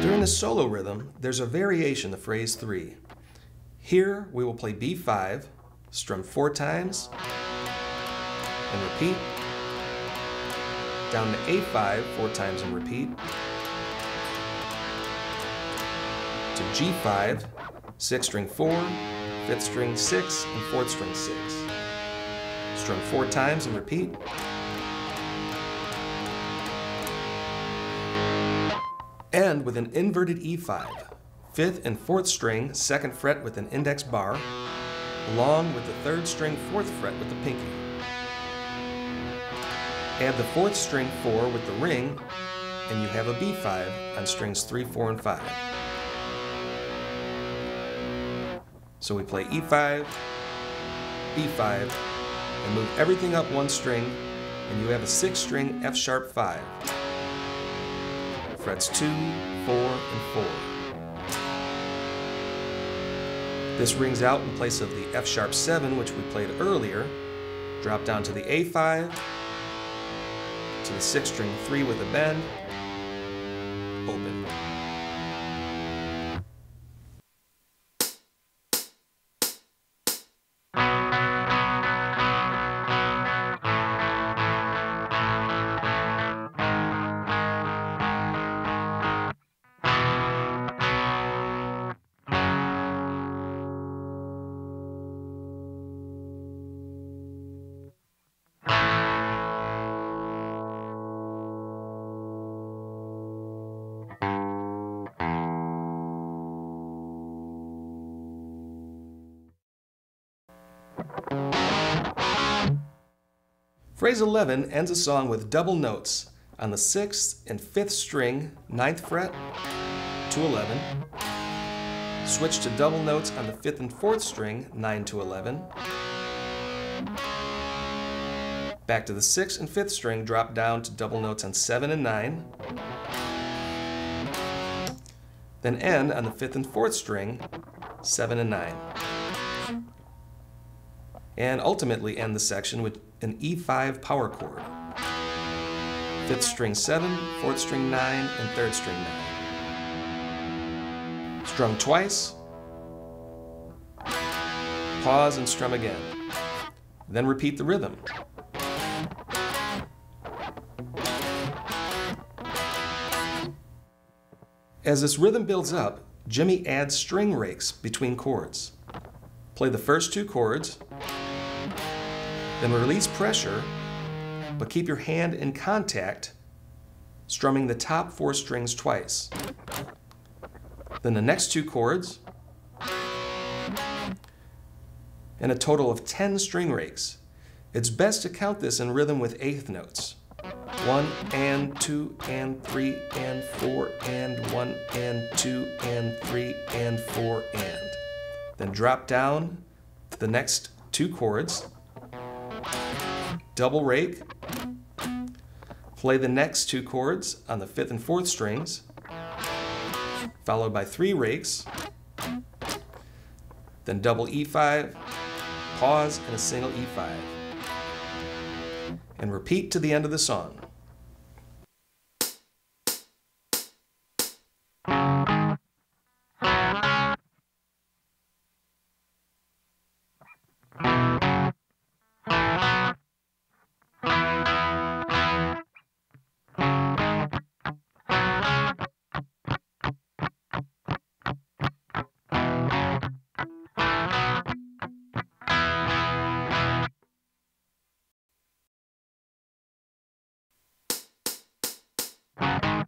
In the solo rhythm, there's a variation of phrase 3. Here we will play B5, strum four times, and repeat. Down to A5 four times and repeat. To G5, sixth string four, fifth string six, and fourth string six. Strum four times and repeat. End with an inverted E5, fifth and fourth string, second fret with an index bar, along with the third string, fourth fret with the pinky. Add the fourth string four with the ring, and you have a B5 on strings three, four, and five. So we play E5, B5, and move everything up one string, and you have a six string F sharp five. Frets two, four, and four. This rings out in place of the F sharp 7, which we played earlier. Drop down to the A5, to the 6 string 3 with a bend, Phrase 11 ends a song with double notes on the 6th and 5th string, 9th fret to 11. Switch to double notes on the 5th and 4th string, 9 to 11. Back to the 6th and 5th string, drop down to double notes on 7 and 9. Then end on the 5th and 4th string, 7 and 9 and ultimately end the section with an E5 power chord. Fifth string 7, fourth string 9, and third string 9. Strum twice, pause and strum again. Then repeat the rhythm. As this rhythm builds up, Jimmy adds string rakes between chords. Play the first two chords, then release pressure, but keep your hand in contact, strumming the top four strings twice. Then the next two chords, and a total of 10 string rakes. It's best to count this in rhythm with eighth notes. One and two and three and four and one and two and three and four and. Then drop down to the next two chords double rake, play the next two chords on the fifth and fourth strings, followed by three rakes, then double E5, pause, and a single E5. And repeat to the end of the song. Bye.